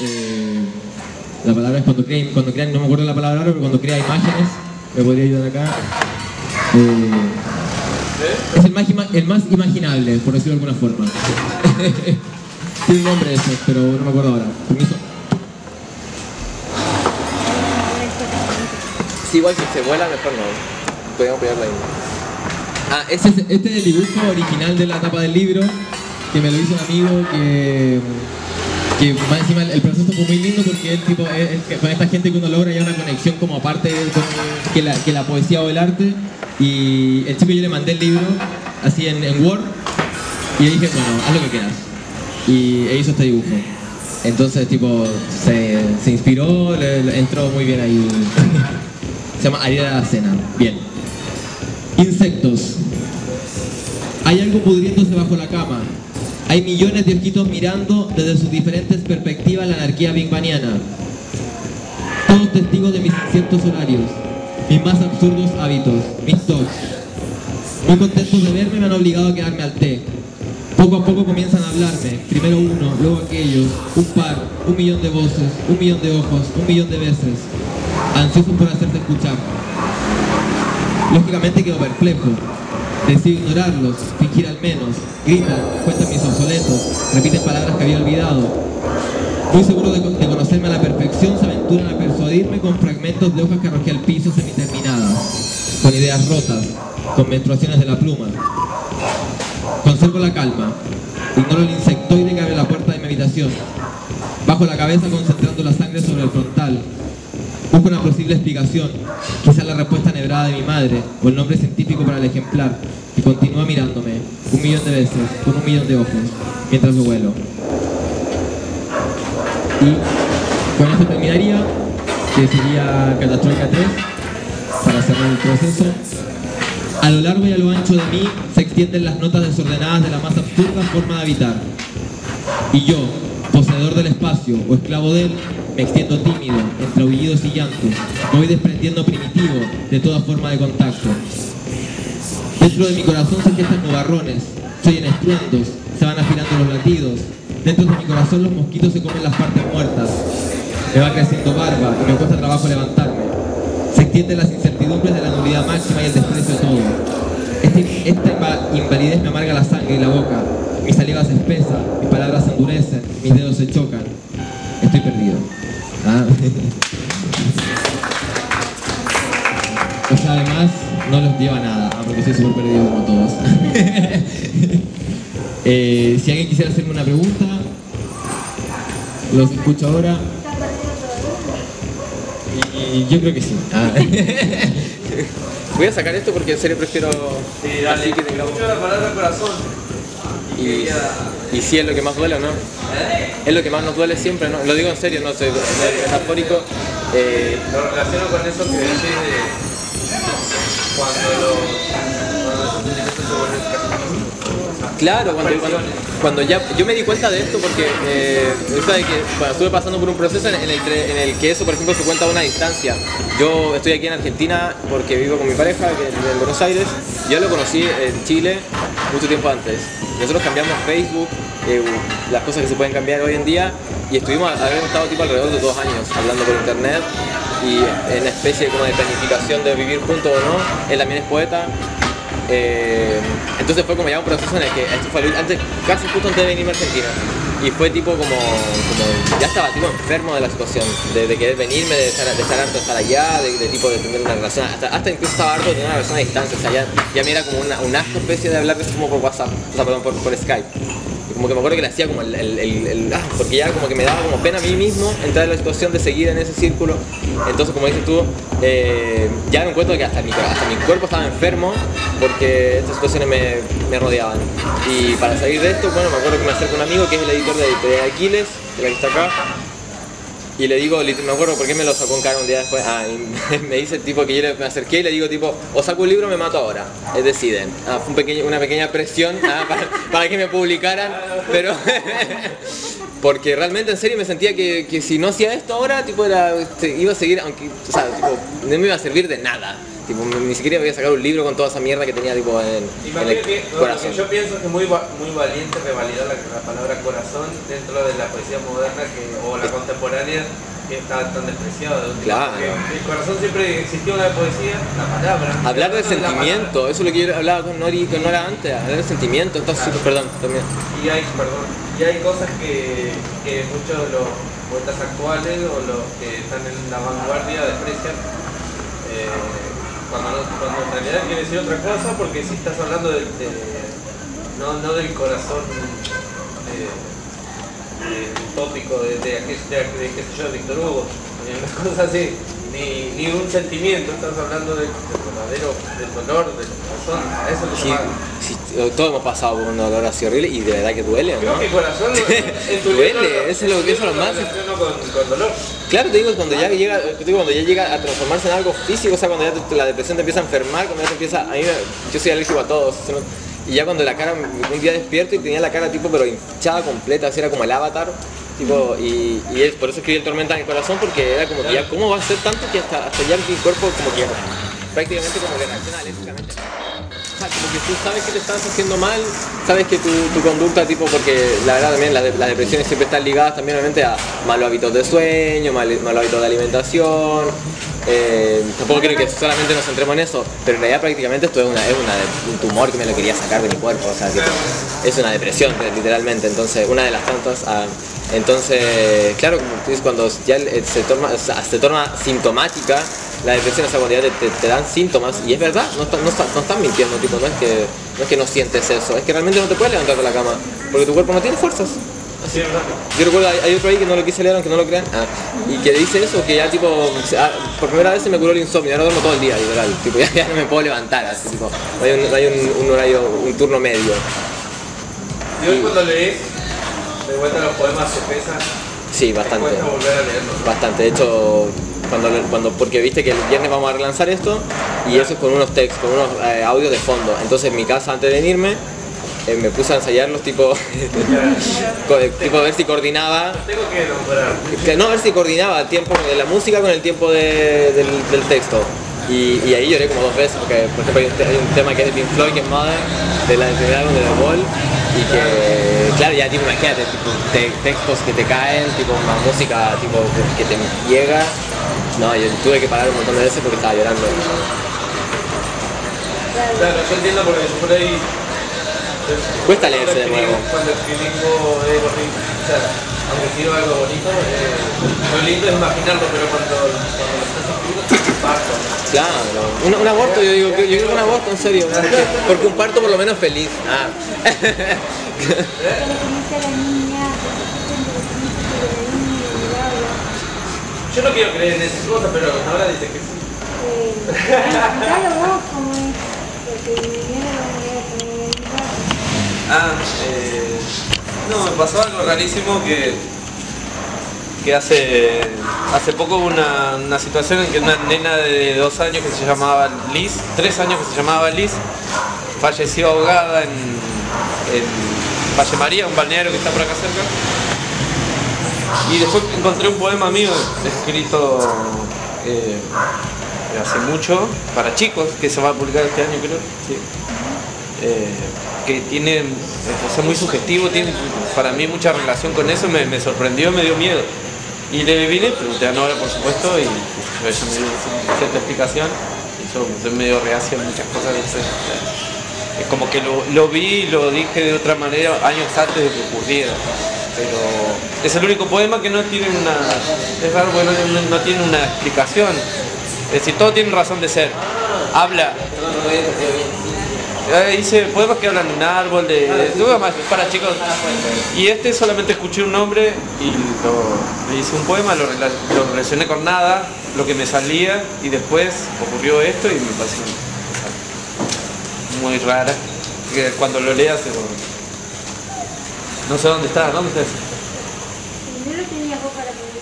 eh, la palabra es cuando crean, cuando crean, no me acuerdo la palabra ahora, pero cuando crea imágenes, me podría ayudar acá. Eh, es el más, el más imaginable, por decirlo de alguna forma. Tiene un nombre eso, pero no me acuerdo ahora. Permiso. Sí, igual si se vuela, mejor no. Podríamos pegarla ahí. Ah, ese es, este es el dibujo original de la tapa del libro, que me lo hizo un amigo que, más encima el, el proceso fue muy lindo porque él tipo, con esta gente que uno logra ya una conexión como aparte con- que, la, poesía o el arte. Y el chico yo le mandé el libro así en, Word y le dije, bueno, haz lo que quieras. Y e hizo este dibujo. Entonces tipo se, se inspiró, entró muy bien ahí. se llama Ariel de la Cena. Bien. Insectos. Hay algo pudriéndose bajo la cama. Hay millones de ojitos mirando desde sus diferentes perspectivas la anarquía bigbaniana. Todos testigos de mis inciertos horarios, mis más absurdos hábitos, mis tocs. Muy contentos de verme me han obligado a quedarme al té. Poco a poco comienzan a hablarme, primero uno, luego aquellos, un par, un millón de voces, un millón de ojos, un millón de veces, ansiosos por hacerse escuchar. Lógicamente quedo perplejo. Decido ignorarlos, fingir al menos. Gritan, cuentan mis obsoletos, repiten palabras que había olvidado. Muy seguro de, conocerme a la perfección, se aventuran a persuadirme con fragmentos de hojas que arrojé al piso semiterminadas, con ideas rotas, con menstruaciones de la pluma. Conservo la calma. Ignoro el insectoide que abre la puerta de mi habitación. Bajo la cabeza concentrando la sangre sobre el frontal. Busco una posible explicación, quizás la respuesta nebrada de mi madre o el nombre científico para el ejemplar, y continúa mirándome un millón de veces, con un millón de ojos, mientras lo vuelo. Y con esto terminaría, que sería Catastrófica 3, para cerrar el proceso. A lo largo y a lo ancho de mí se extienden las notas desordenadas de la más absurda forma de habitar. Y yo, poseedor del espacio o esclavo de él, me extiendo tímido, entre aullidos y llantos. Me voy desprendiendo primitivo de toda forma de contacto. Dentro de mi corazón se gestan nubarrones, se oyen estruendos, se van afilando los latidos. Dentro de mi corazón los mosquitos se comen las partes muertas. Me va creciendo barba y me cuesta trabajo levantarme. Se extienden las incertidumbres de la nulidad máxima y el desprecio de todo. Este- esta inva- invalidez me amarga la sangre y la boca. Mi saliva se espesa, mis palabras se endurecen, mis dedos se chocan. Estoy perdido. Ah. O sea, además, no los lleva a nada, ah, porque soy súper perdido como todos. Eh, si alguien quisiera hacerme una pregunta, los escucho ahora. Y yo creo que sí. Ah. Voy a sacar esto porque en serio prefiero así que tengamos. la palabra corazón. Y, y sí es lo que más duele, ¿o ¿no? Es lo que más nos duele siempre, ¿no? Lo digo en serio, no soy, metafórico. Eh, Lo relaciono con eso que decís de cuando los los Claro, cuando, cuando, cuando ya yo me di cuenta de esto porque eh, de que bueno, estuve pasando por un proceso en, en el, que- en el que eso, por ejemplo, se cuenta a una distancia. Yo estoy aquí en Argentina porque vivo con mi pareja, que en Buenos Aires. Yo lo conocí en Chile mucho tiempo antes. Nosotros cambiamos Facebook, eh, las cosas que se pueden cambiar hoy en día, y estuvimos, habíamos estado tipo alrededor de dos años hablando por internet y en una especie como de planificación de vivir juntos o no. Él también es poeta, eh, entonces fue como ya un proceso en el que esto fue antes, casi justo antes de venirme a Argentina. Y fue tipo como, como ya estaba tipo enfermo de la situación, de, de querer venirme, de estar, de estar harto de estar allá, de, tipo de tener una relación, hasta, incluso estaba harto de tener una relación a distancia, o sea, ya, ya me era como una, un asco especie de hablar como por WhatsApp, o sea, perdón, por, por Skype. Como que me acuerdo que le hacía como el, el- ah, porque ya como que me daba como pena a mí mismo entrar en la situación de seguir en ese círculo. Entonces, como dices tú, eh, ya me encuentro que hasta mi, hasta mi cuerpo estaba enfermo porque estas situaciones me, me rodeaban. Y para salir de esto, bueno, me acuerdo que me acerca un amigo que es el editor de Editorial Aquiles, de la que está acá. Y le digo, me acuerdo por qué me lo sacó en cara un día después. Ah, me dice tipo que yo me acerqué y le digo tipo, o saco un libro o me mato ahora. Es deciden. Ah, fue un pequeño- una pequeña presión ah, para, que me publicaran, pero porque realmente en serio me sentía que, que si no hacía esto ahora, tipo este, iba a seguir, aunque, o sea, tipo, no me iba a servir de nada. Tipo, ni siquiera voy a sacar un libro con toda esa mierda que tenía tipo en, en que, el no, corazón. que yo pienso que es muy, muy valiente revalidar la, la palabra corazón dentro de la poesía moderna que, o la contemporánea que está tan despreciada. Claro. El corazón siempre existió en la poesía, la palabra. Hablar palabra. sentimiento, eso es lo que yo hablaba con Nori con Nora antes, hablar del sentimiento, está súper, perdón, también. Y hay, perdón, y hay cosas que, que muchos de los poetas actuales o los que están en la vanguardia desprecian. eh, cuando, en realidad quiere decir otra cosa, porque si estás hablando de, de- no, no del corazón de- utópico de, de, aquel- de, de qué sé yo, de Víctor Hugo, una cosa así, ni, ni un sentimiento, estás hablando del verdadero, del dolor, del corazón, a eso Sí, sí, todos hemos pasado por un dolor así horrible y de verdad que duele, que corazón Duele, eso es lo- tu eso es lo más- relaciono Con, con dolor. Claro, te digo, cuando ya llega, te digo, cuando ya llega a transformarse en algo físico, o sea, cuando ya te- la depresión te empieza a enfermar, cuando ya te empieza, a mí, yo soy alérgico a todos, y ya cuando la cara, un día despierto y tenía la cara tipo, pero hinchada completa, así era como el avatar, tipo, y, y es, por eso escribí el tormenta en el corazón, porque era como que ya, ¿cómo va a ser tanto que hasta, hasta ya mi cuerpo como que prácticamente como que reacciona alérgicamente? O sea, como que tú sabes que te estás haciendo mal, sabes que tu, conducta, tipo, porque la verdad también las, de- las depresiones siempre están ligadas también obviamente a malos hábitos de sueño, mal- malos hábitos de alimentación. eh, tampoco creo que solamente nos centremos en eso, pero en realidad prácticamente esto es, un tumor que me lo quería sacar de mi cuerpo, o sea, es una depresión literalmente, entonces una de las tantas. ah, entonces, claro, como tú dices, cuando ya se torna, o sea, se torna sintomática la depresión, o sea, cuando ya te, te- te dan síntomas, y es verdad, no, no, está- no están mintiendo, tipo, no es, que, no es que no sientes eso, es que realmente no te puedes levantar de la cama, porque tu cuerpo no tiene fuerzas. Sí, ¿verdad? Yo recuerdo, hay, hay otro ahí que no lo quise leer, aunque no lo crean, ah, y que dice eso, que ya tipo, ah, por primera vez se me curó el insomnio, ahora duermo todo el día, literal, tipo, ya, ya no me puedo levantar, así, tipo, no hay un, hay un, un horario, un turno medio. Y hoy cuando lees, de vuelta los poemas se pesan, Sí, te bastante. cuesta volver a leerlos. Bastante, de hecho, cuando, cuando, porque viste que el viernes vamos a relanzar esto y eso es con unos textos, con unos eh, audios de fondo. Entonces en mi casa antes de venirme eh, me puse a ensayarlos tipo, tipo a ver si coordinaba, Tengo que nombrar. que no a ver si coordinaba el tiempo de la música con el tiempo de- del, del texto. Y, y ahí lloré como dos veces, porque por ejemplo hay un, te- hay un tema que es de Pink Floyd, que es Mother, de la álbum de The Wall, y que, claro, ya tipo, imagínate, tipo, te- textos que te caen, tipo, más música tipo, que- te llega. No, yo tuve que parar un montón de veces porque estaba llorando. Claro, yo entiendo porque por ahí. Cuesta leerse de nuevo. Cuando escribo es bonito, o sea, aunque escribo algo bonito, eh, lo lindo es imaginarlo, pero cuando, cuando lo estás escribiendo. Claro, un, un aborto, yo digo, yo creo que un aborto, en serio, porque, porque un parto por lo menos feliz. Ah. Yo no quiero creer en esas cosas, pero ahora dice que sí. Contalo vos como es, porque viene la Ah, eh, no, me pasó algo rarísimo que, que hace, hace poco hubo una, una situación en que una nena de dos años que se llamaba Liz, tres años que se llamaba Liz, falleció ahogada en, en Valle María, un balneario que está por acá cerca. Y después encontré un poema mío escrito eh, hace mucho para chicos, que se va a publicar este año creo. Eh, que tiene, o muy sugestivo, tiene para mí mucha relación con eso, me, sorprendió, me dio miedo. Y le vine, pregunté a Nora por supuesto, y, ella me dio cierta explicación, y yo soy medio reacio en muchas cosas, es como que lo, lo vi y lo dije de otra manera años antes de que ocurriera. Pero es el único poema que no tiene una. Es raro, bueno, no, no tiene una explicación. Es decir, todo tiene razón de ser. Habla. Eh, hice poemas que hablan de un árbol, de, de- de- más para chicos. Y este solamente escuché un nombre y lo, le hice un poema, lo, lo relacioné con nada, lo que me salía y después ocurrió esto y me pareció muy rara. Que cuando lo leas, eh, no sé dónde está, ¿dónde está eso? Primero tenía vos para pensar.